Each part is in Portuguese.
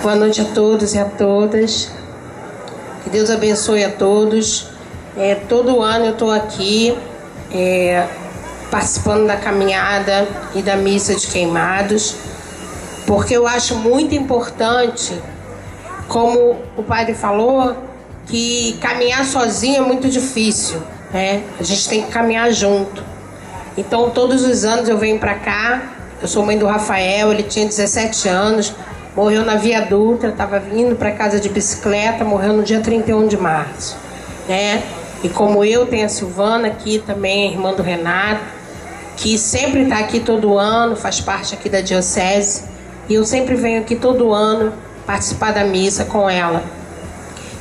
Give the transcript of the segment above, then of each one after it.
Boa noite a todos e a todas. Que Deus abençoe a todos. É, todo ano eu estou aqui é, participando da caminhada e da missa de queimados, porque eu acho muito importante, como o padre falou, que caminhar sozinho é muito difícil, né? A gente tem que caminhar junto. Então, todos os anos eu venho para cá. Eu sou mãe do Rafael, ele tinha 17 anos, morreu na Via Dutra, estava vindo para casa de bicicleta, morreu no dia 31 de março, né? E como eu, tem a Silvana aqui também, irmã do Renato, que sempre está aqui todo ano, faz parte aqui da diocese, e eu sempre venho aqui todo ano participar da missa com ela.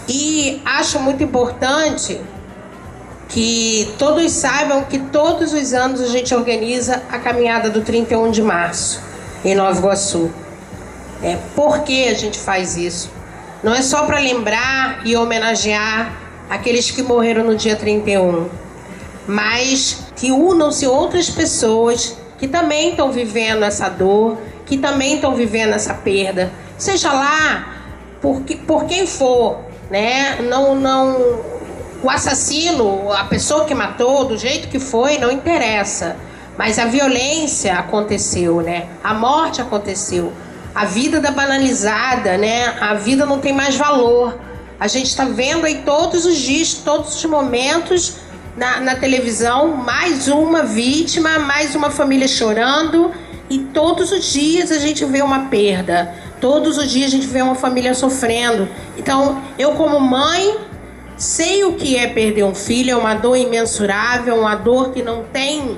E acho muito importante que todos saibam que todos os anos a gente organiza a caminhada do 31 de março em Nova Iguaçu. É, por que a gente faz isso? Não é só para lembrar e homenagear aqueles que morreram no dia 31, mas que unam-se outras pessoas que também estão vivendo essa dor, que também estão vivendo essa perda, seja lá por, que, por quem for, né? Não, não, o assassino, a pessoa que matou, do jeito que foi, não interessa. Mas a violência aconteceu, né? A morte aconteceu. A vida da banalizada, né? A vida não tem mais valor. A gente está vendo aí todos os dias, todos os momentos na, na televisão, mais uma vítima, mais uma família chorando. E todos os dias a gente vê uma perda. Todos os dias a gente vê uma família sofrendo. Então, eu como mãe, sei o que é perder um filho, é uma dor imensurável, uma dor que não tem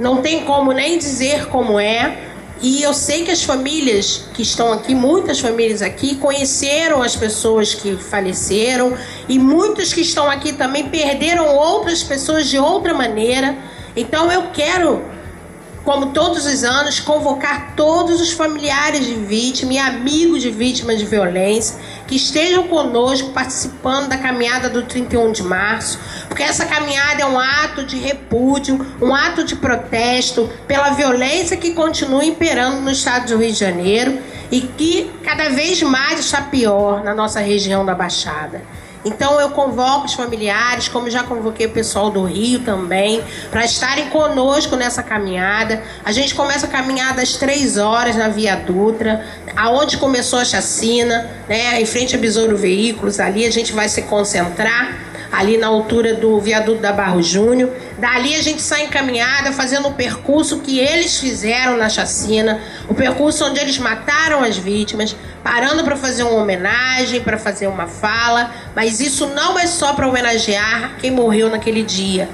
não tem como nem dizer como é. E eu sei que as famílias que estão aqui, muitas famílias aqui, conheceram as pessoas que faleceram e muitos que estão aqui também perderam outras pessoas de outra maneira. Então eu quero como todos os anos, convocar todos os familiares de vítima e amigos de vítimas de violência que estejam conosco participando da caminhada do 31 de março, porque essa caminhada é um ato de repúdio, um ato de protesto pela violência que continua imperando no estado do Rio de Janeiro e que cada vez mais está pior na nossa região da Baixada. Então eu convoco os familiares, como já convoquei o pessoal do Rio também, para estarem conosco nessa caminhada. A gente começa a caminhada às três horas na Via Dutra, aonde começou a chacina, né? Em frente a Besouro Veículos, ali a gente vai se concentrar ali na altura do viaduto da Barro Júnior. Dali a gente sai encaminhada fazendo o percurso que eles fizeram na chacina, o percurso onde eles mataram as vítimas, parando para fazer uma homenagem, para fazer uma fala, mas isso não é só para homenagear quem morreu naquele dia.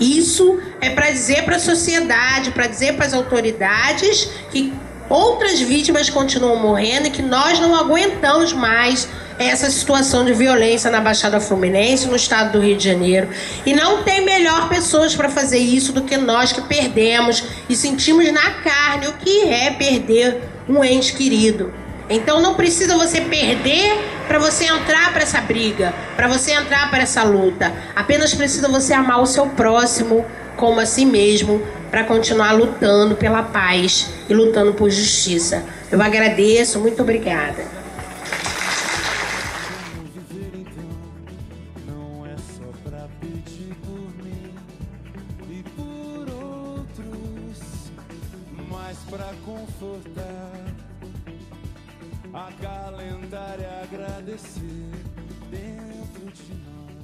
Isso é para dizer para a sociedade, para dizer para as autoridades que outras vítimas continuam morrendo e que nós não aguentamos mais essa situação de violência na Baixada Fluminense, no estado do Rio de Janeiro. E não tem melhor pessoas para fazer isso do que nós que perdemos e sentimos na carne o que é perder um ente querido. Então não precisa você perder para você entrar para essa briga, para você entrar para essa luta. Apenas precisa você amar o seu próximo como a si mesmo para continuar lutando pela paz e lutando por justiça. Eu agradeço, muito obrigada. Pra confortar, acalentar e agradecer dentro de nós.